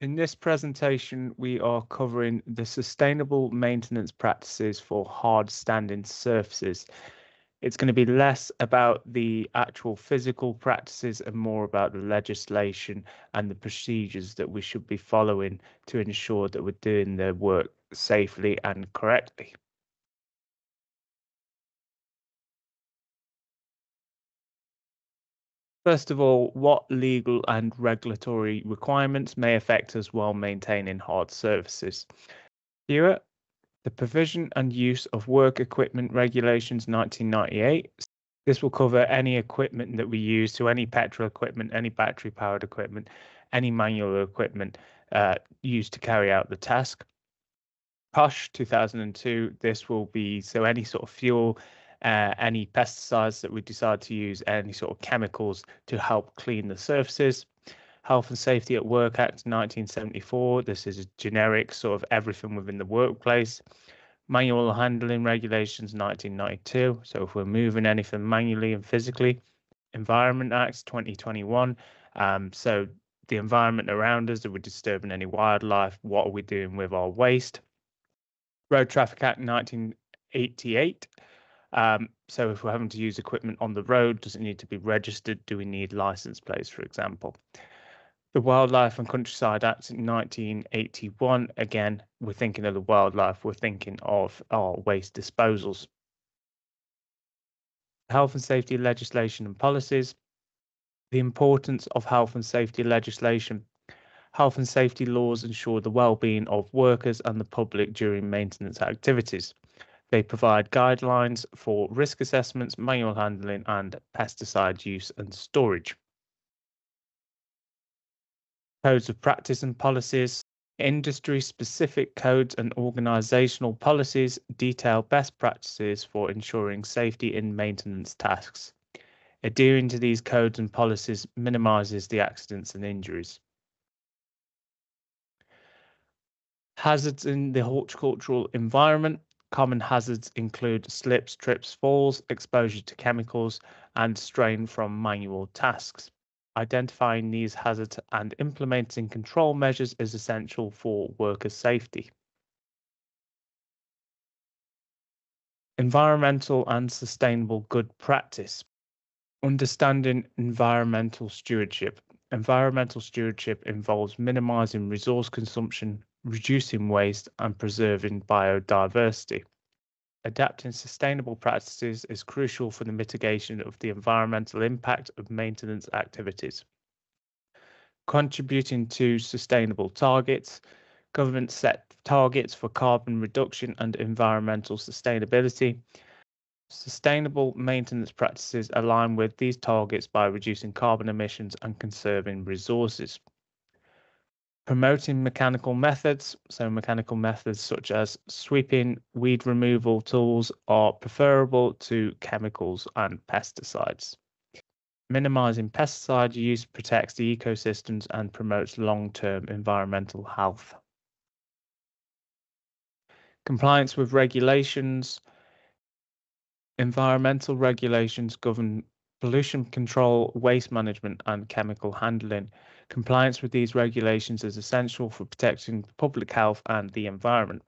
In this presentation, we are covering the sustainable maintenance practices for hard standing surfaces. It's going to be less about the actual physical practices and more about the legislation and the procedures that we should be following to ensure that we're doing the work safely and correctly. First of all, what legal and regulatory requirements may affect us while maintaining hard services? Here, the Provision and Use of Work Equipment Regulations 1998. This will cover any equipment that we use, so any petrol equipment, any battery powered equipment, any manual equipment uh, used to carry out the task. COSHH 2002, this will be so any sort of fuel uh, any pesticides that we decide to use, any sort of chemicals to help clean the surfaces. Health and Safety at Work Act 1974. This is a generic sort of everything within the workplace. Manual Handling Regulations 1992. So if we're moving anything manually and physically. Environment Act 2021. Um, so the environment around us, are we disturbing any wildlife? What are we doing with our waste? Road Traffic Act 1988. Um, so if we're having to use equipment on the road, does it need to be registered? Do we need license plates, for example? The Wildlife and Countryside Act in 1981, again, we're thinking of the wildlife, we're thinking of our waste disposals. Health and safety legislation and policies. The importance of health and safety legislation. Health and safety laws ensure the well-being of workers and the public during maintenance activities. They provide guidelines for risk assessments, manual handling, and pesticide use and storage. Codes of practice and policies. Industry specific codes and organizational policies detail best practices for ensuring safety in maintenance tasks. Adhering to these codes and policies minimizes the accidents and injuries. Hazards in the horticultural environment. Common hazards include slips, trips, falls, exposure to chemicals, and strain from manual tasks. Identifying these hazards and implementing control measures is essential for worker safety. Environmental and sustainable good practice. Understanding environmental stewardship. Environmental stewardship involves minimizing resource consumption, reducing waste, and preserving biodiversity. Adapting sustainable practices is crucial for the mitigation of the environmental impact of maintenance activities. Contributing to sustainable targets, governments set targets for carbon reduction and environmental sustainability. Sustainable maintenance practices align with these targets by reducing carbon emissions and conserving resources promoting mechanical methods. So, mechanical methods such as sweeping, weed removal tools are preferable to chemicals and pesticides. Minimizing pesticide use protects the ecosystems and promotes long term environmental health. Compliance with regulations. Environmental regulations govern pollution control, waste management, and chemical handling. Compliance with these regulations is essential for protecting public health and the environment.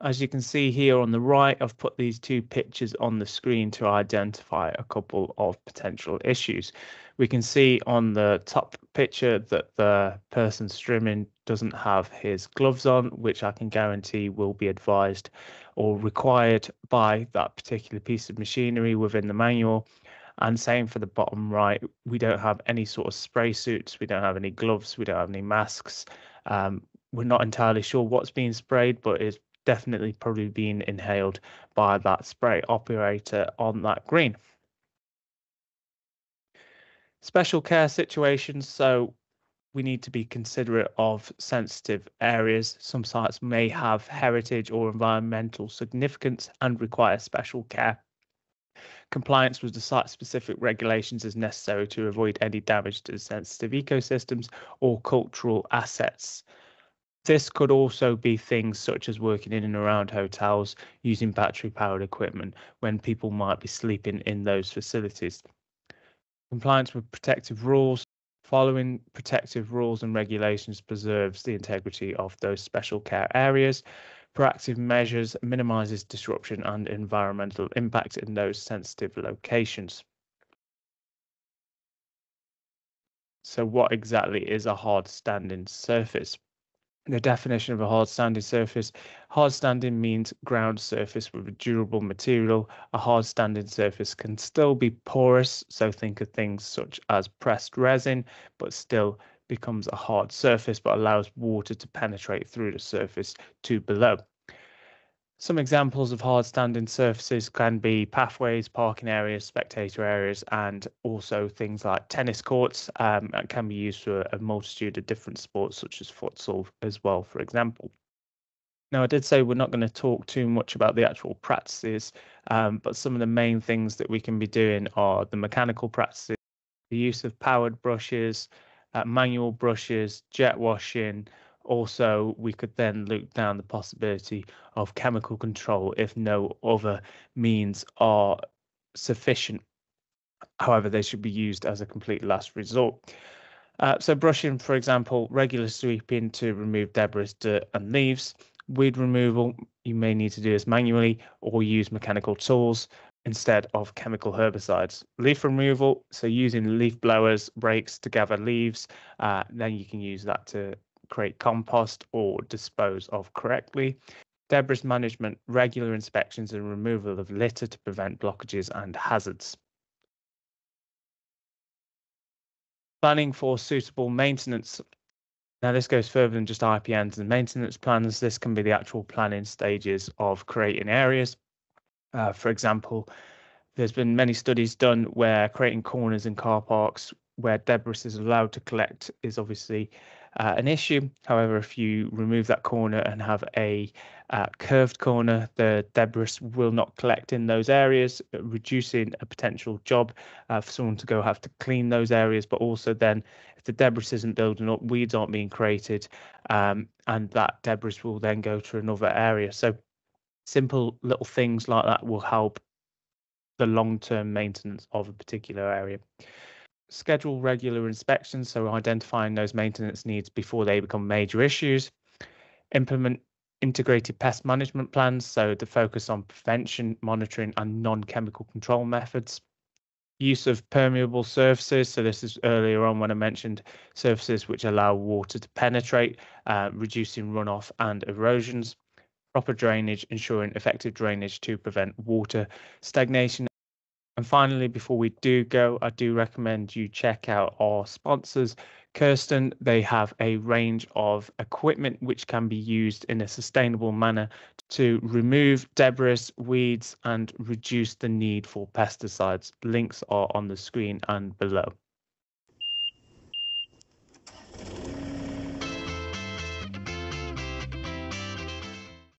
As you can see here on the right, I've put these two pictures on the screen to identify a couple of potential issues. We can see on the top picture that the person strimming doesn't have his gloves on, which I can guarantee will be advised or required by that particular piece of machinery within the manual. And same for the bottom right, we don't have any sort of spray suits, we don't have any gloves, we don't have any masks. Um, we're not entirely sure what's being sprayed, but it's definitely probably being inhaled by that spray operator on that green. Special care situations. So we need to be considerate of sensitive areas. Some sites may have heritage or environmental significance and require special care. Compliance with the site-specific regulations is necessary to avoid any damage to sensitive ecosystems or cultural assets. This could also be things such as working in and around hotels using battery powered equipment when people might be sleeping in those facilities. Compliance with protective rules, following protective rules and regulations preserves the integrity of those special care areas. Proactive measures minimizes disruption and environmental impact in those sensitive locations. So what exactly is a hard standing surface? The definition of a hard standing surface hard standing means ground surface with a durable material. A hard standing surface can still be porous, so think of things such as pressed resin, but still becomes a hard surface but allows water to penetrate through the surface to below. Some examples of hard standing surfaces can be pathways, parking areas, spectator areas, and also things like tennis courts um, can be used for a multitude of different sports, such as futsal as well, for example. Now, I did say we're not going to talk too much about the actual practices, um, but some of the main things that we can be doing are the mechanical practices, the use of powered brushes, uh, manual brushes, jet washing, also, we could then look down the possibility of chemical control if no other means are sufficient. However, they should be used as a complete last resort. Uh, so, brushing, for example, regular sweeping to remove debris, dirt, and leaves. Weed removal, you may need to do this manually or use mechanical tools instead of chemical herbicides. Leaf removal, so using leaf blowers, rakes to gather leaves, uh, then you can use that to create compost or dispose of correctly. Debris management, regular inspections and removal of litter to prevent blockages and hazards. Planning for suitable maintenance. Now, this goes further than just IPMs and maintenance plans. This can be the actual planning stages of creating areas. Uh, for example, there's been many studies done where creating corners in car parks where debris is allowed to collect is obviously uh, an issue. However, if you remove that corner and have a uh, curved corner, the debris will not collect in those areas, reducing a potential job uh, for someone to go have to clean those areas. But also, then if the debris isn't building up, weeds aren't being created, um, and that debris will then go to another area. So, simple little things like that will help the long term maintenance of a particular area schedule regular inspections, so identifying those maintenance needs before they become major issues, implement integrated pest management plans, so the focus on prevention, monitoring, and non chemical control methods. Use of permeable surfaces, so this is earlier on when I mentioned surfaces which allow water to penetrate, uh, reducing runoff and erosions. Proper drainage, ensuring effective drainage to prevent water stagnation and finally, before we do go, I do recommend you check out our sponsors, Kersten. They have a range of equipment which can be used in a sustainable manner to remove debris, weeds, and reduce the need for pesticides. Links are on the screen and below.